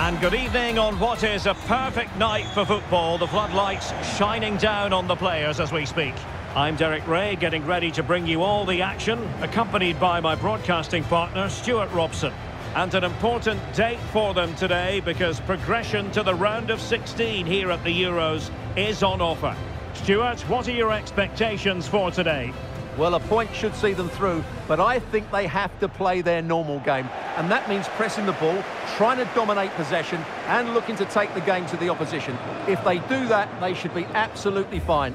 And good evening on what is a perfect night for football. The floodlights shining down on the players as we speak. I'm Derek Ray, getting ready to bring you all the action, accompanied by my broadcasting partner, Stuart Robson. And an important date for them today because progression to the round of 16 here at the Euros is on offer. Stuart, what are your expectations for today? Well, a point should see them through, but I think they have to play their normal game. And that means pressing the ball, trying to dominate possession, and looking to take the game to the opposition. If they do that, they should be absolutely fine.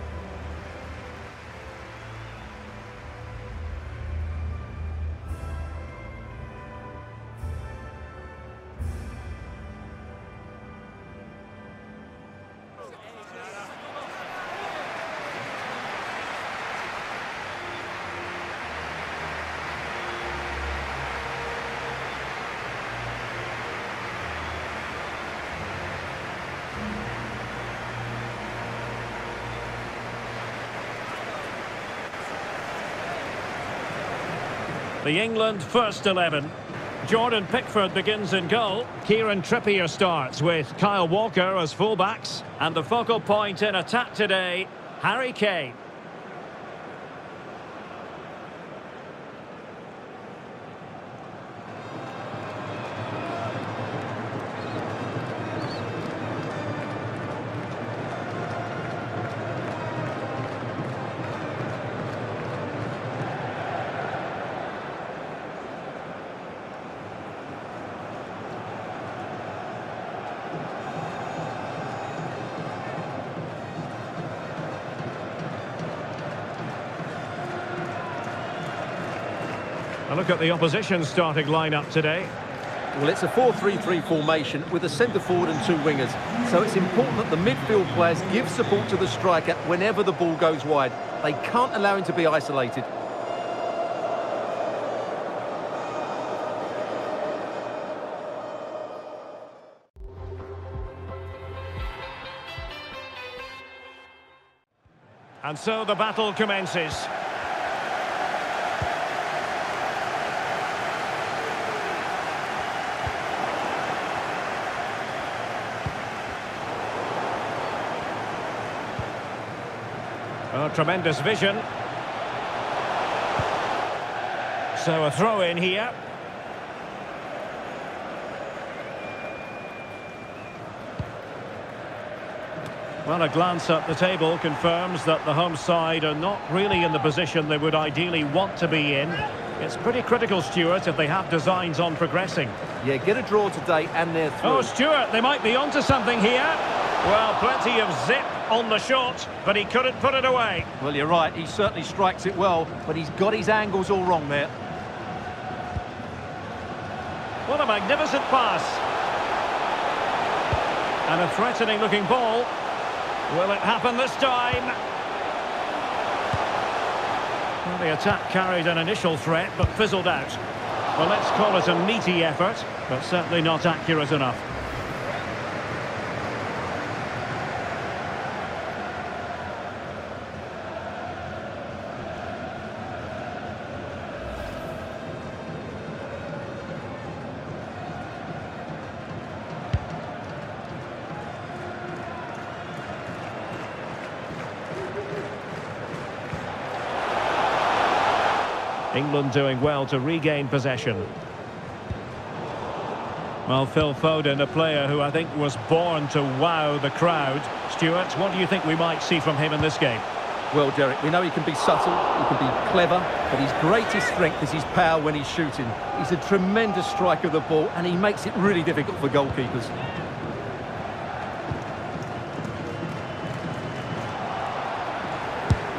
The England first 11. Jordan Pickford begins in goal. Kieran Trippier starts with Kyle Walker as fullbacks. And the focal point in attack today, Harry Kane. A look at the opposition starting lineup today. Well, it's a 4-3-3 formation with a centre forward and two wingers. So it's important that the midfield players give support to the striker whenever the ball goes wide. They can't allow him to be isolated. And so the battle commences. Oh, tremendous vision. So a throw in here. Well, a glance at the table confirms that the home side are not really in the position they would ideally want to be in. It's pretty critical, Stuart, if they have designs on progressing. Yeah, get a draw today and they're through. Oh, Stuart, they might be onto something here. Well, plenty of zip on the shot, but he couldn't put it away. Well, you're right. He certainly strikes it well, but he's got his angles all wrong there. What a magnificent pass. And a threatening-looking ball. Will it happen this time? Well, the attack carried an initial threat, but fizzled out. Well, let's call it a meaty effort, but certainly not accurate enough. England doing well to regain possession. Well, Phil Foden, a player who I think was born to wow the crowd. Stuart, what do you think we might see from him in this game? Well, Derek, we know he can be subtle, he can be clever, but his greatest strength is his power when he's shooting. He's a tremendous striker of the ball, and he makes it really difficult for goalkeepers.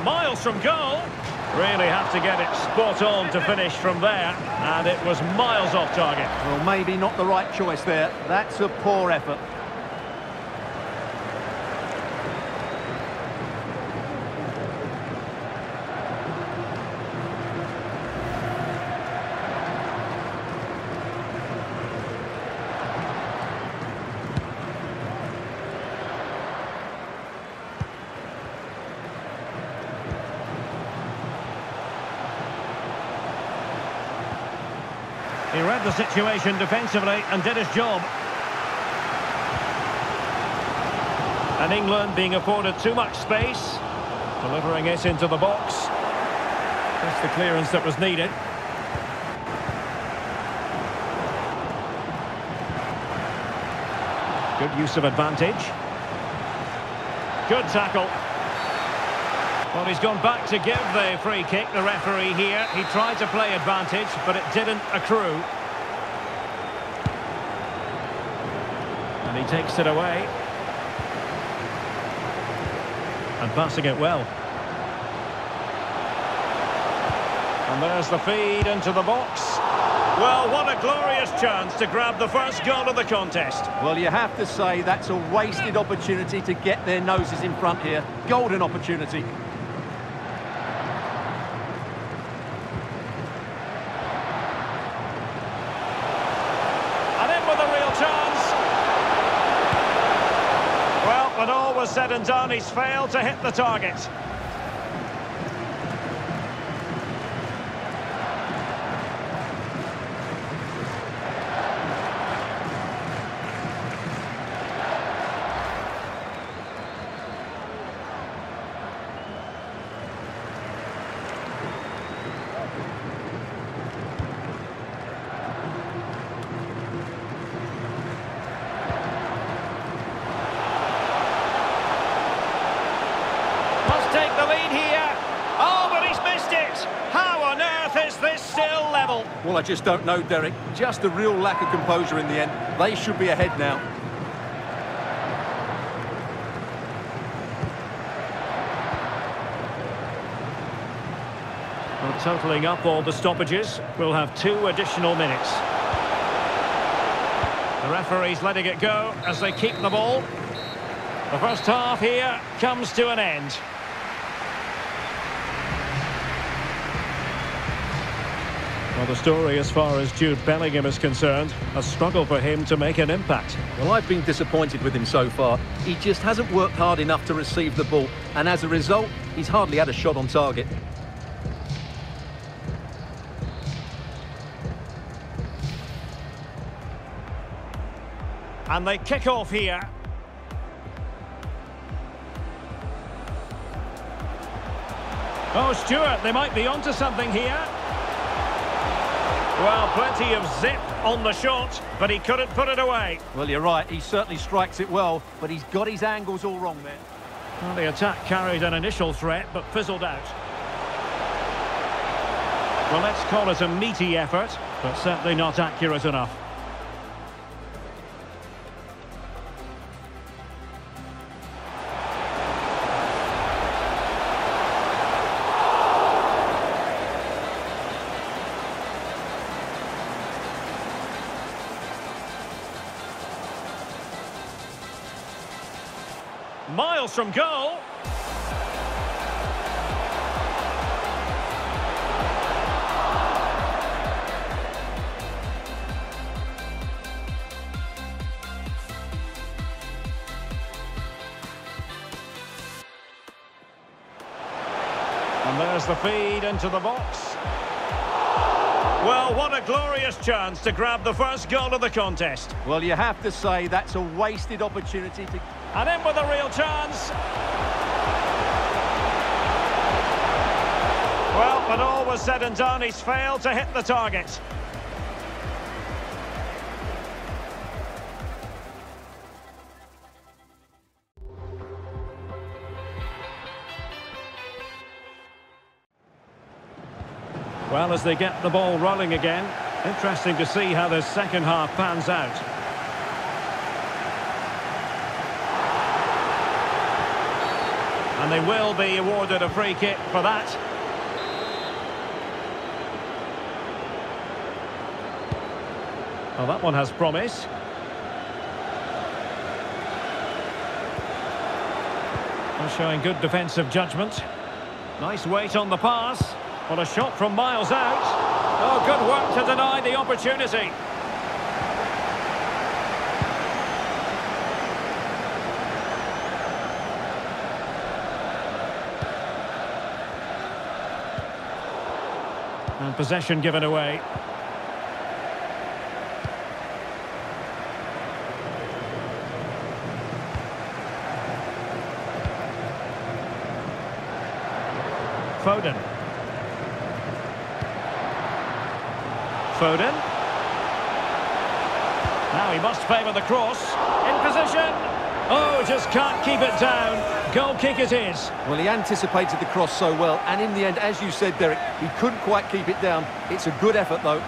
Miles from goal. Really have to get it spot on to finish from there. And it was miles off target. Well, maybe not the right choice there. That's a poor effort. He read the situation defensively and did his job. And England being afforded too much space, delivering it into the box. That's the clearance that was needed. Good use of advantage. Good tackle. Well, he's gone back to give the free kick, the referee here. He tried to play advantage, but it didn't accrue. And he takes it away. And passing it well. And there's the feed into the box. Well, what a glorious chance to grab the first goal of the contest. Well, you have to say that's a wasted opportunity to get their noses in front here. Golden opportunity. And in with a real chance. Well, when all was said and done, he's failed to hit the target. Must take the lead here. Oh, but he's missed it. How on earth is this still level? Well, I just don't know, Derek. Just a real lack of composure in the end. They should be ahead now. Well, totalling up all the stoppages, we'll have two additional minutes. The referee's letting it go as they keep the ball. The first half here comes to an end. Well, the story as far as Jude Bellingham is concerned, a struggle for him to make an impact. Well, I've been disappointed with him so far. He just hasn't worked hard enough to receive the ball, and as a result, he's hardly had a shot on target. And they kick off here. Oh, Stuart, they might be onto something here. Well, plenty of zip on the shot, but he couldn't put it away. Well, you're right. He certainly strikes it well, but he's got his angles all wrong there. Well, the attack carried an initial threat, but fizzled out. Well, let's call it a meaty effort, but certainly not accurate enough. Miles from goal. And there's the feed into the box. Well, what a glorious chance to grab the first goal of the contest. Well, you have to say that's a wasted opportunity to... And in with a real chance. Well, when all was said and done, he's failed to hit the target. Well, as they get the ball rolling again, interesting to see how the second half pans out. And they will be awarded a free kick for that. Well, that one has promise. Well, showing good defensive judgment. Nice weight on the pass. Well, a shot from miles out. Oh, good work to deny the opportunity. possession given away. Foden. Foden. Now he must favour the cross. In position. Oh, just can't keep it down. Goal kick it is. Well, he anticipated the cross so well, and in the end, as you said, Derek, he couldn't quite keep it down. It's a good effort, though.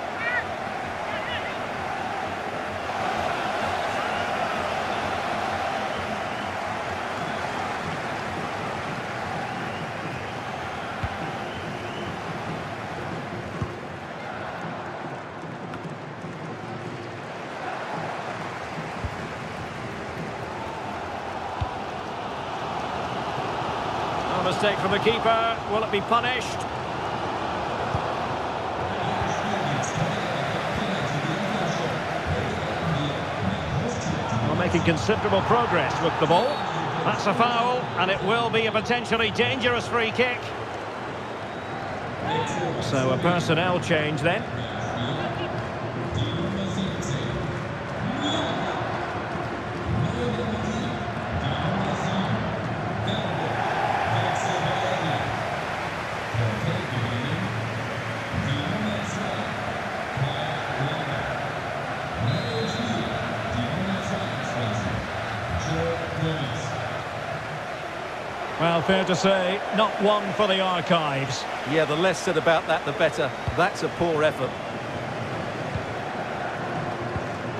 A mistake from the keeper. Will it be punished? Well, making considerable progress with the ball. That's a foul, and it will be a potentially dangerous free kick. So a personnel change then. Well, fair to say, not one for the archives. Yeah, the less said about that, the better. That's a poor effort.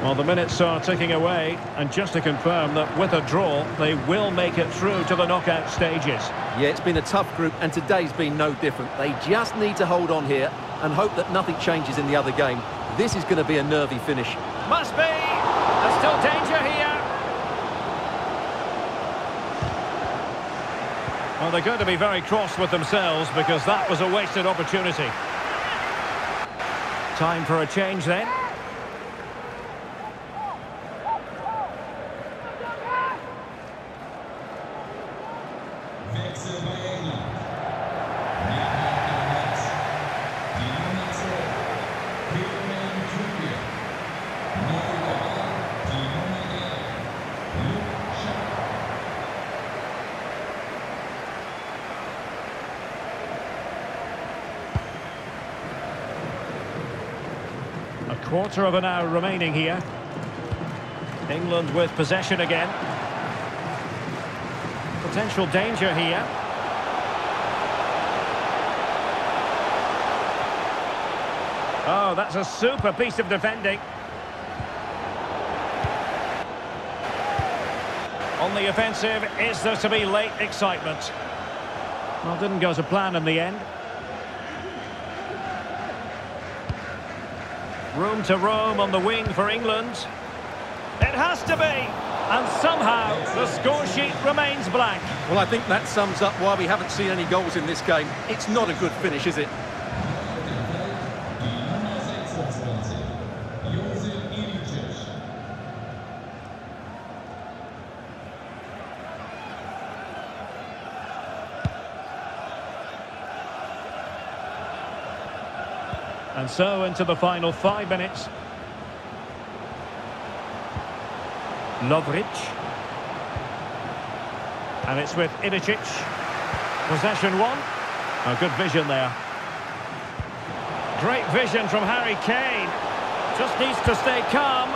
Well, the minutes are ticking away, and just to confirm that with a draw, they will make it through to the knockout stages. Yeah, it's been a tough group, and today's been no different. They just need to hold on here and hope that nothing changes in the other game. This is going to be a nervy finish. Must be! There's still danger here! Well, they're going to be very cross with themselves because that was a wasted opportunity. Time for a change then. Quarter of an hour remaining here. England with possession again. Potential danger here. Oh, that's a super piece of defending. On the offensive, is there to be late excitement? Well, didn't go to plan in the end. Room to roam on the wing for England. It has to be! And somehow, the score sheet remains blank. Well, I think that sums up why we haven't seen any goals in this game. It's not a good finish, is it? And so into the final five minutes. Lovric. And it's with Ilicic. Possession won. A good vision there. Great vision from Harry Kane. Just needs to stay calm.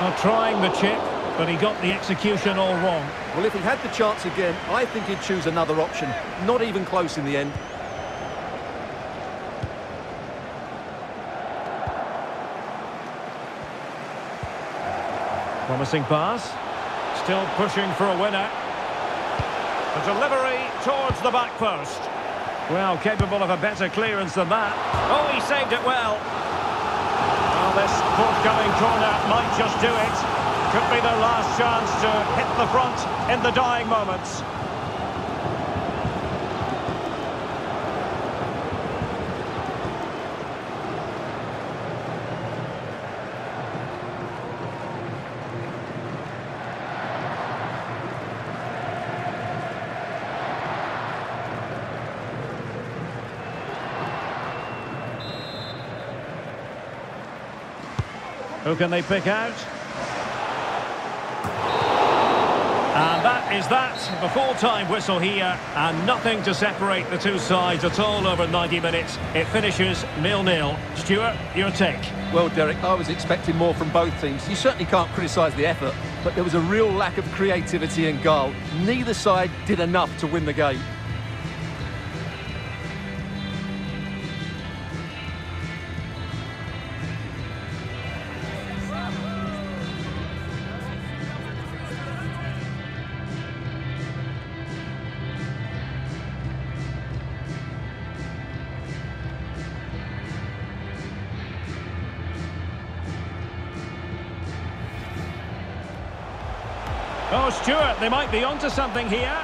Well, trying the chip, but he got the execution all wrong. Well, if he had the chance again, I think he'd choose another option. Not even close in the end. Promising pass. Still pushing for a winner. The delivery towards the back post. Well, capable of a better clearance than that. Oh, he saved it well. Well, this forthcoming corner might just do it. Could be their last chance to hit the front in the dying moments. Who can they pick out? And that is that the full-time whistle here, and nothing to separate the two sides at all over 90 minutes. It finishes nil-nil. Stuart, your take? Well, Derek, I was expecting more from both teams. You certainly can't criticise the effort, but there was a real lack of creativity and goal. Neither side did enough to win the game. They might be onto something here.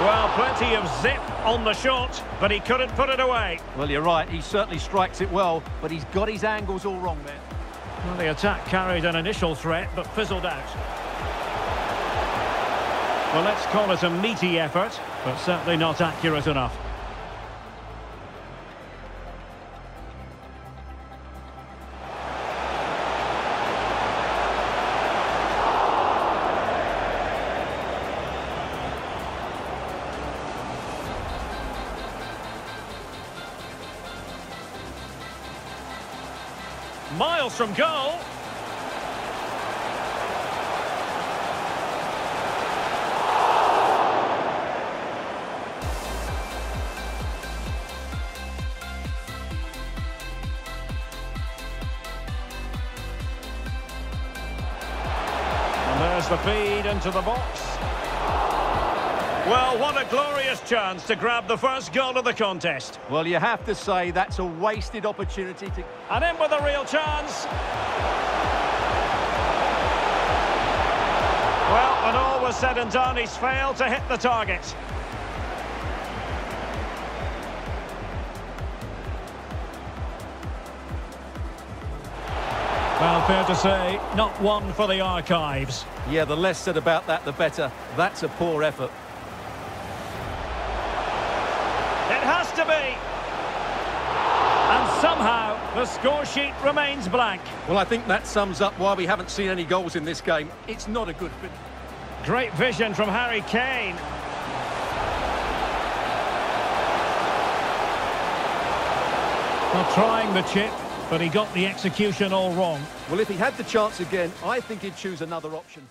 Well, plenty of zip on the shot, but he couldn't put it away. Well, you're right. He certainly strikes it well, but he's got his angles all wrong there. Well, the attack carried an initial threat, but fizzled out. Well, let's call it a meaty effort, but certainly not accurate enough. Miles from goal. And there's the feed into the box. Well, what a glorious chance to grab the first goal of the contest. Well, you have to say that's a wasted opportunity to... And in with a real chance. Well, when all was said and done, he's failed to hit the target. Well, fair to say, not one for the archives. Yeah, the less said about that, the better. That's a poor effort. It has to be. And somehow, the score sheet remains blank. Well, I think that sums up why we haven't seen any goals in this game. It's not a good fit. Great vision from Harry Kane. Well, trying the chip, but he got the execution all wrong. Well, if he had the chance again, I think he'd choose another option.